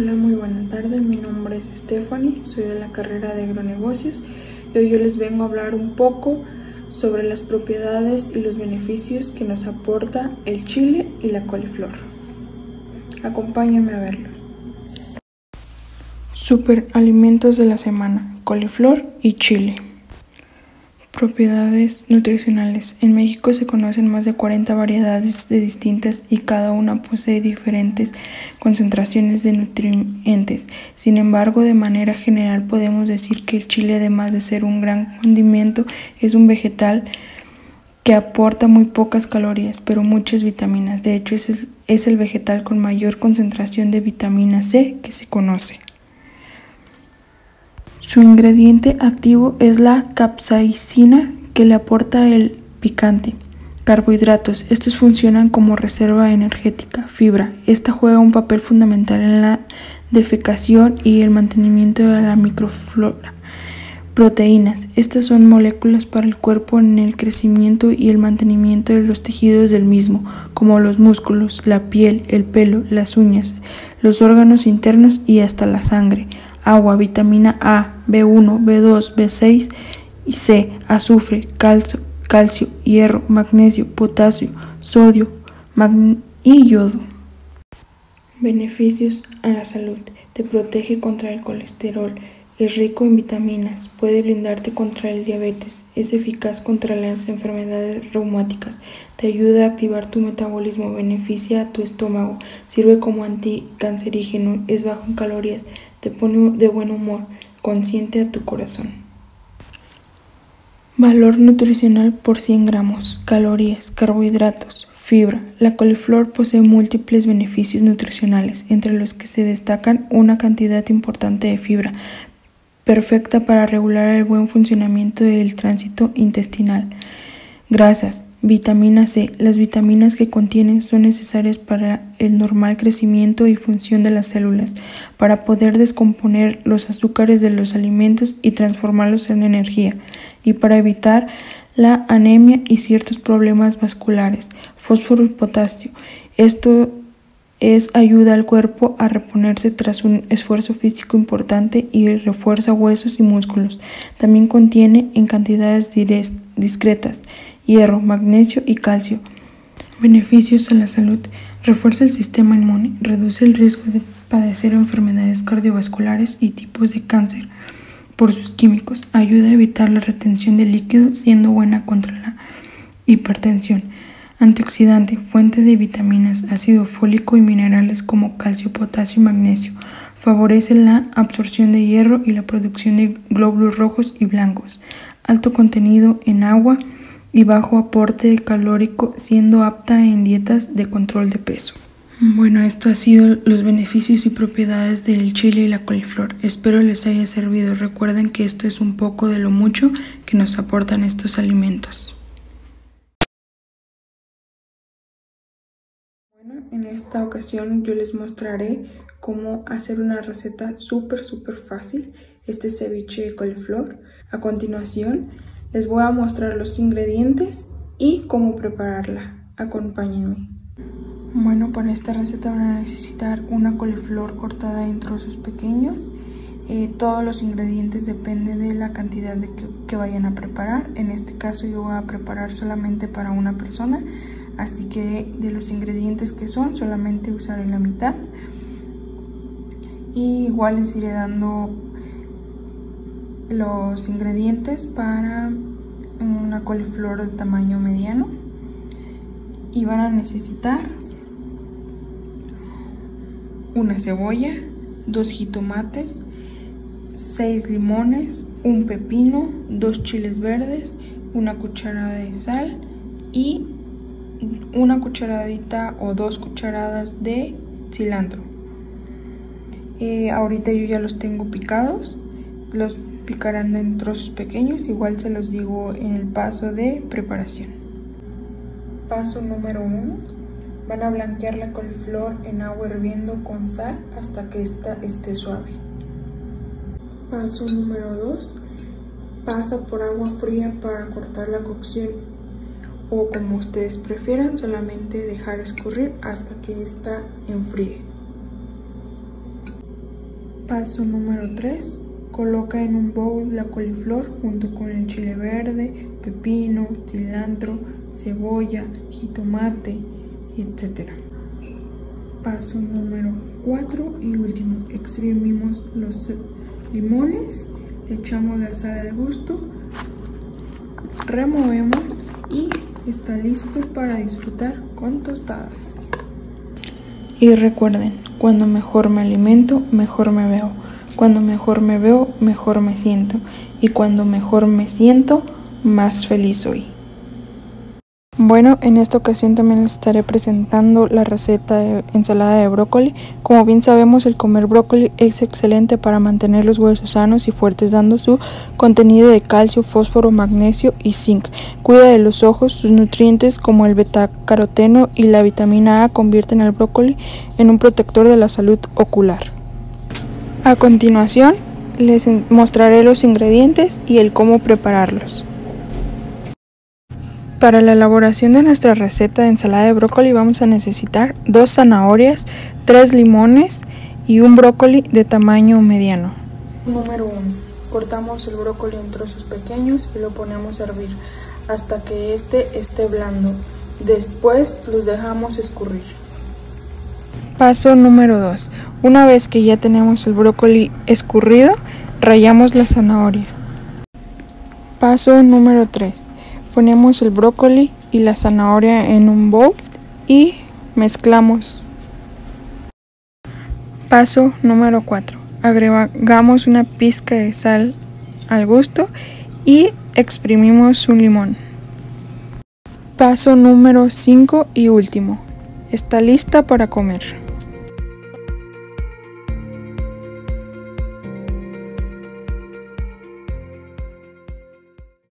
Hola, muy buena tarde. Mi nombre es Stephanie, soy de la carrera de agronegocios y hoy yo les vengo a hablar un poco sobre las propiedades y los beneficios que nos aporta el chile y la coliflor. Acompáñenme a verlo. Superalimentos de la semana, coliflor y chile. Propiedades nutricionales. En México se conocen más de 40 variedades de distintas y cada una posee diferentes concentraciones de nutrientes. Sin embargo, de manera general podemos decir que el chile, además de ser un gran condimento, es un vegetal que aporta muy pocas calorías, pero muchas vitaminas. De hecho, es, es el vegetal con mayor concentración de vitamina C que se conoce. Su ingrediente activo es la capsaicina que le aporta el picante. Carbohidratos. Estos funcionan como reserva energética. Fibra. Esta juega un papel fundamental en la defecación y el mantenimiento de la microflora. Proteínas. Estas son moléculas para el cuerpo en el crecimiento y el mantenimiento de los tejidos del mismo, como los músculos, la piel, el pelo, las uñas, los órganos internos y hasta la sangre agua, vitamina A, B1, B2, B6 y C, azufre, calcio, calcio hierro, magnesio, potasio, sodio y yodo. Beneficios a la salud. Te protege contra el colesterol. Es rico en vitaminas, puede blindarte contra el diabetes, es eficaz contra las enfermedades reumáticas, te ayuda a activar tu metabolismo, beneficia a tu estómago, sirve como anticancerígeno, es bajo en calorías, te pone de buen humor, consciente a tu corazón. Valor nutricional por 100 gramos, calorías, carbohidratos, fibra. La coliflor posee múltiples beneficios nutricionales, entre los que se destacan una cantidad importante de fibra, perfecta para regular el buen funcionamiento del tránsito intestinal. Grasas, Vitamina C. Las vitaminas que contienen son necesarias para el normal crecimiento y función de las células, para poder descomponer los azúcares de los alimentos y transformarlos en energía, y para evitar la anemia y ciertos problemas vasculares. Fósforo y potasio. Esto es ayuda al cuerpo a reponerse tras un esfuerzo físico importante y refuerza huesos y músculos. También contiene en cantidades discretas hierro, magnesio y calcio. Beneficios a la salud. Refuerza el sistema inmune, reduce el riesgo de padecer enfermedades cardiovasculares y tipos de cáncer por sus químicos. Ayuda a evitar la retención de líquido siendo buena contra la hipertensión. Antioxidante, fuente de vitaminas, ácido fólico y minerales como calcio, potasio y magnesio. Favorece la absorción de hierro y la producción de glóbulos rojos y blancos. Alto contenido en agua y bajo aporte calórico, siendo apta en dietas de control de peso. Bueno, esto ha sido los beneficios y propiedades del chile y la coliflor. Espero les haya servido. Recuerden que esto es un poco de lo mucho que nos aportan estos alimentos. En esta ocasión yo les mostraré cómo hacer una receta súper súper fácil, este ceviche de coliflor. A continuación les voy a mostrar los ingredientes y cómo prepararla. Acompáñenme. Bueno, para esta receta van a necesitar una coliflor cortada en trozos pequeños. Eh, todos los ingredientes dependen de la cantidad de que, vayan a preparar. En este caso yo voy a preparar solamente para una persona, así que de los ingredientes que son solamente usaré la mitad. Y igual les iré dando los ingredientes para una coliflor de tamaño mediano y van a necesitar una cebolla, dos jitomates, seis limones, un pepino, dos chiles verdes, una cucharada de sal y una cucharadita o dos cucharadas de cilantro. Eh, ahorita yo ya los tengo picados, los picarán en trozos pequeños, igual se los digo en el paso de preparación. Paso número 1. Van a blanquear la coliflor en agua hirviendo con sal hasta que ésta esté suave. Paso número 2. Pasa por agua fría para cortar la cocción o como ustedes prefieran, solamente dejar escurrir hasta que ésta enfríe. Paso número 3. Coloca en un bowl la coliflor junto con el chile verde, pepino, cilantro, cebolla, jitomate, etc. Paso número 4 y último. Exprimimos los limones, echamos la sal al gusto, removemos y está listo para disfrutar con tostadas. Y recuerden, cuando mejor me alimento, mejor me veo. Cuando mejor me veo, mejor me siento. Y cuando mejor me siento, más feliz soy. Bueno, en esta ocasión también les estaré presentando la receta de ensalada de brócoli. Como bien sabemos, el comer brócoli es excelente para mantener los huesos sanos y fuertes, dando su contenido de calcio, fósforo, magnesio y zinc. Cuida de los ojos, sus nutrientes como el betacaroteno y la vitamina A convierten al brócoli en un protector de la salud ocular. A continuación, les mostraré los ingredientes y el cómo prepararlos. Para la elaboración de nuestra receta de ensalada de brócoli vamos a necesitar dos zanahorias, tres limones y un brócoli de tamaño mediano. Número 1. Cortamos el brócoli en trozos pequeños y lo ponemos a hervir hasta que este esté blando. Después los dejamos escurrir. Paso número 2. Una vez que ya tenemos el brócoli escurrido, rayamos la zanahoria. Paso número 3 Ponemos el brócoli y la zanahoria en un bowl y mezclamos. Paso número 4. Agregamos una pizca de sal al gusto y exprimimos un limón. Paso número 5 y último. Está lista para comer.